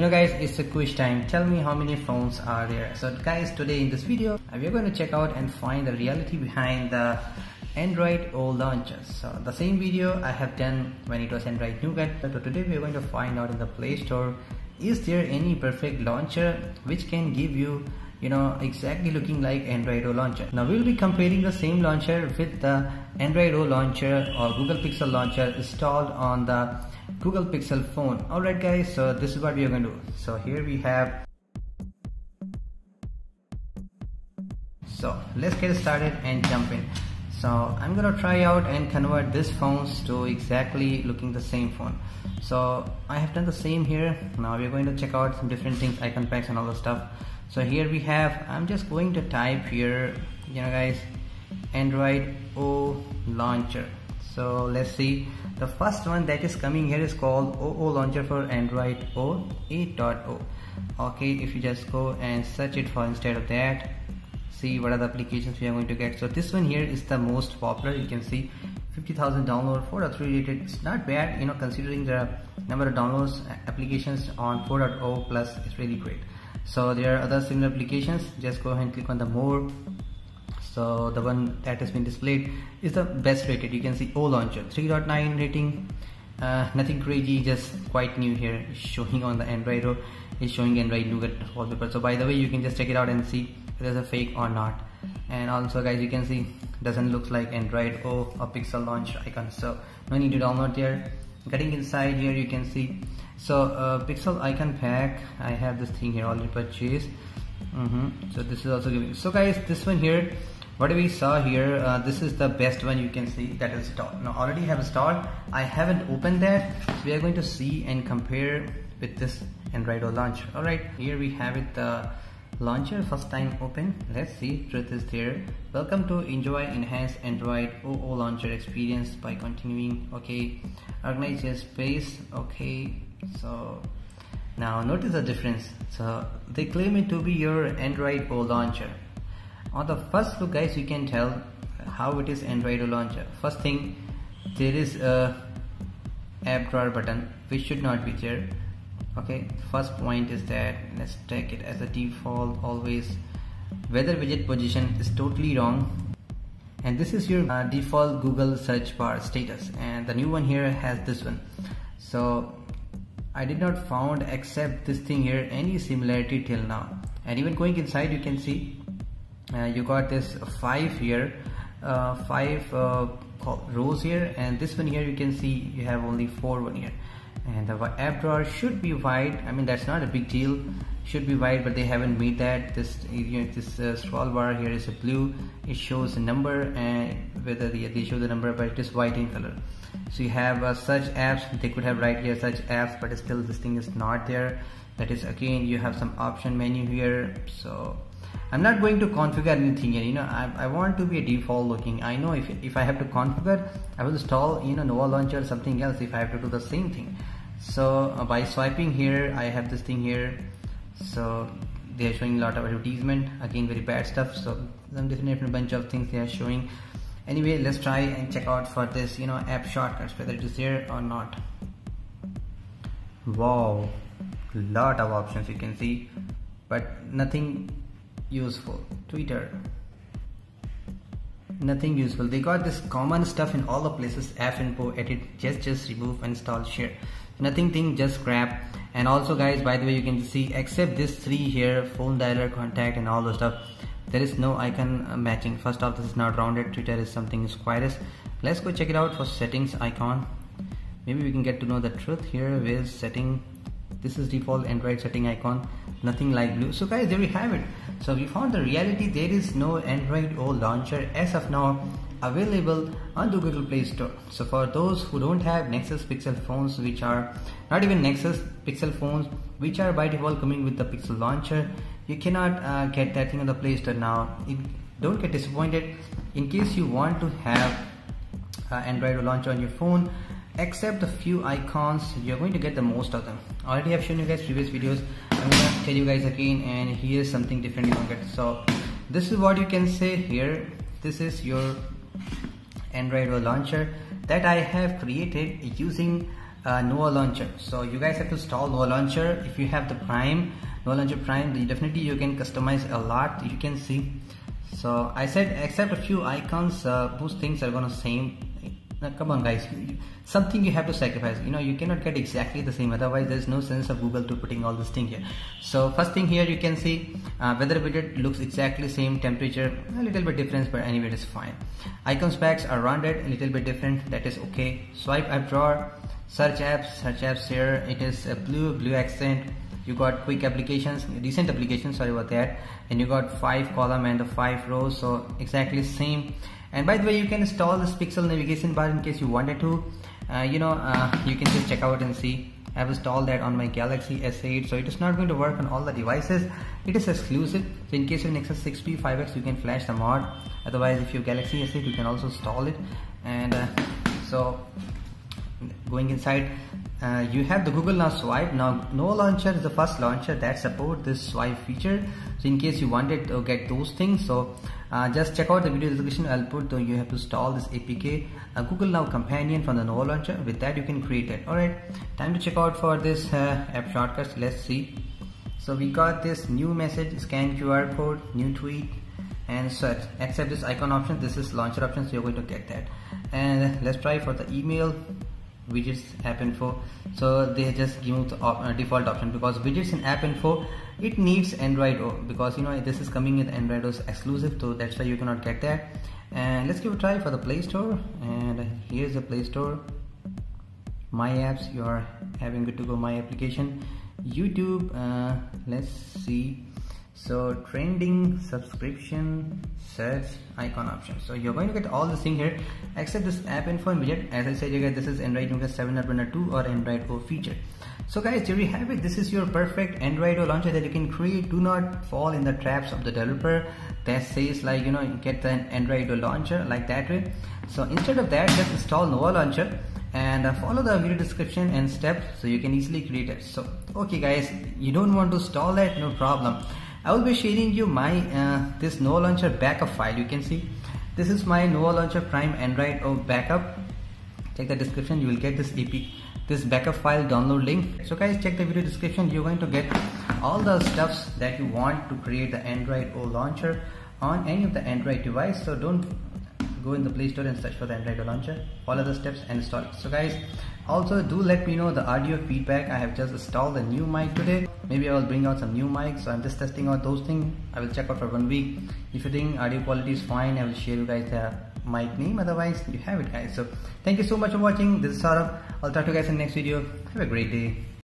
you know guys it's a quiz time. Tell me how many phones are there. So guys today in this video uh, we're going to check out and find the reality behind the Android O launcher so the same video I have done when it was Android Nougat so today we're going to find out in the Play Store is there any perfect launcher which can give you you know exactly looking like Android O launcher? Now we'll be comparing the same launcher with the Android O launcher or Google Pixel launcher installed on the Google Pixel phone. Alright guys, so this is what we are going to do. So here we have so let's get started and jump in. So I'm gonna try out and convert this phones to exactly looking the same phone. So I have done the same here. Now we're going to check out some different things icon packs and all the stuff. So here we have I'm just going to type here you know guys Android O launcher so let's see. The first one that is coming here is called OO launcher for Android O 8.0 okay if you just go and search it for instead of that see what are the applications we are going to get. So this one here is the most popular. You can see 50,000 download for 4.3 rated. It's not bad you know considering the number of downloads uh, applications on 4.0 plus it's really great. So there are other similar applications. Just go ahead and click on the more so the one that has been displayed is the best rated. You can see O launcher 3.9 rating. Uh, nothing crazy just quite new here. Showing on the Android or is showing Android Nougat wallpaper so by the way you can just check it out and see if there's a fake or not. And also guys you can see doesn't look like Android O a pixel launch icon. So no need to download there. Getting inside here you can see. So uh, pixel icon pack I have this thing here already purchased. Mm -hmm. so this is also giving. So guys this one here what we saw here uh, this is the best one you can see that is installed now already have installed I haven't opened that. So we are going to see and compare with this Android O launcher. Alright here we have it the launcher first time open. Let's see truth is there. Welcome to enjoy enhanced Android OO launcher experience by continuing okay. Organize your space okay. So now notice the difference. So they claim it to be your Android O launcher on the first look guys you can tell how it is Android launcher. First thing there is a app drawer button which should not be there. Okay first point is that let's take it as a default always. Weather widget position is totally wrong. And this is your uh, default Google search bar status. And the new one here has this one. So I did not found except this thing here any similarity till now. And even going inside you can see uh, you got this five here uh, five uh, rows here and this one here you can see you have only four one here. And the app drawer should be wide. I mean that's not a big deal. Should be wide but they haven't made that. This you know, this uh, scroll bar here is a blue. It shows the number and whether they, they show the number but it is white in color. So you have uh, such apps. They could have right here such apps but still this thing is not there. That is again you have some option menu here. So I'm not going to configure anything here you know. I, I want to be a default looking. I know if, if I have to configure I will install you know Nova launcher or something else if I have to do the same thing. So uh, by swiping here I have this thing here. So they are showing a lot of advertisement. Again very bad stuff. So some different, bunch of things they are showing. Anyway let's try and check out for this you know app shortcuts whether it is there or not. Wow. Lot of options you can see. But nothing useful. Twitter. Nothing useful. They got this common stuff in all the places. App info edit just just remove install share. Nothing thing just grab. And also guys by the way you can see except this three here phone dialer contact and all the stuff there is no icon uh, matching. First off this is not rounded. Twitter is something squarish let's go check it out for settings icon. Maybe we can get to know the truth here with setting this is default android setting icon. Nothing like blue. So guys there we have it. So we found the reality. There is no android o launcher as of now available on the google play store. So for those who don't have nexus pixel phones which are not even nexus pixel phones which are by default coming with the pixel launcher you cannot uh, get that thing on the play store now. It, don't get disappointed. In case you want to have uh, android launcher on your phone except the few icons you're going to get the most of them already i've shown you guys previous videos i'm gonna tell you guys again and here's something different you don't get so this is what you can say here this is your android launcher that i have created using uh, Nova Launcher. So you guys have to install Nova Launcher. If you have the Prime, Nova Launcher Prime, definitely you can customize a lot. You can see. So I said except a few icons, uh, most things are gonna same. Now, come on guys, something you have to sacrifice. You know you cannot get exactly the same. Otherwise, there's no sense of Google to putting all this thing here. So first thing here you can see uh, weather widget looks exactly same temperature, a little bit difference, but anyway it is fine. Icon specs are rounded, a little bit different. That is okay. Swipe app drawer search apps search apps here it is a blue blue accent you got quick applications decent applications sorry about that and you got five column and the five rows so exactly same and by the way you can install this pixel navigation bar in case you wanted to. Uh, you know uh, you can just check out and see. I've installed that on my Galaxy S8 so it is not going to work on all the devices. It is exclusive so in case of Nexus 6P 5X you can flash the mod. Otherwise if you Galaxy S8 you can also install it. And uh, so going inside uh, you have the Google Now Swipe. Now Nova Launcher is the first launcher that support this swipe feature. So in case you wanted to get those things so uh, just check out the video description. I'll put the, you have to install this APK uh, Google Now Companion from the Nova Launcher. With that you can create it. Alright time to check out for this uh, app shortcuts. Let's see. So we got this new message scan QR code new tweet and search. Accept this icon option. This is launcher option so you're going to get that. And let's try for the email widgets app info. So they just give the op uh, default option. Because widgets in app info it needs android o because you know this is coming with android OS exclusive so that's why you cannot get that. And let's give a try for the play store. And here's the play store. My apps you are having good to go. My application youtube uh, let's see so trending subscription search icon option. So you're going to get all this thing here except this app info and widget. As i said you guys this is android Nougat 7.2 or android o feature. So guys there you have it. This is your perfect android o launcher that you can create. Do not fall in the traps of the developer that says like you know you get an android o launcher like that way. So instead of that just install nova launcher and uh, follow the video description and steps so you can easily create it. So okay guys you don't want to install that? No problem I will be sharing you my uh, this Nova Launcher backup file. You can see this is my Nova Launcher Prime Android O backup. Check the description. You will get this EP this backup file download link. So guys, check the video description. You're going to get all the stuffs that you want to create the Android O launcher on any of the Android device. So don't go in the Play Store and search for the Android launcher. Follow the steps and install it. So guys, also do let me know the audio feedback. I have just installed a new mic today. Maybe I will bring out some new mics. So I'm just testing out those things. I will check out for one week. If you think audio quality is fine I will share you guys the mic name. Otherwise you have it guys. So thank you so much for watching. This is Saurabh. I'll talk to you guys in the next video. Have a great day